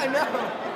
I know.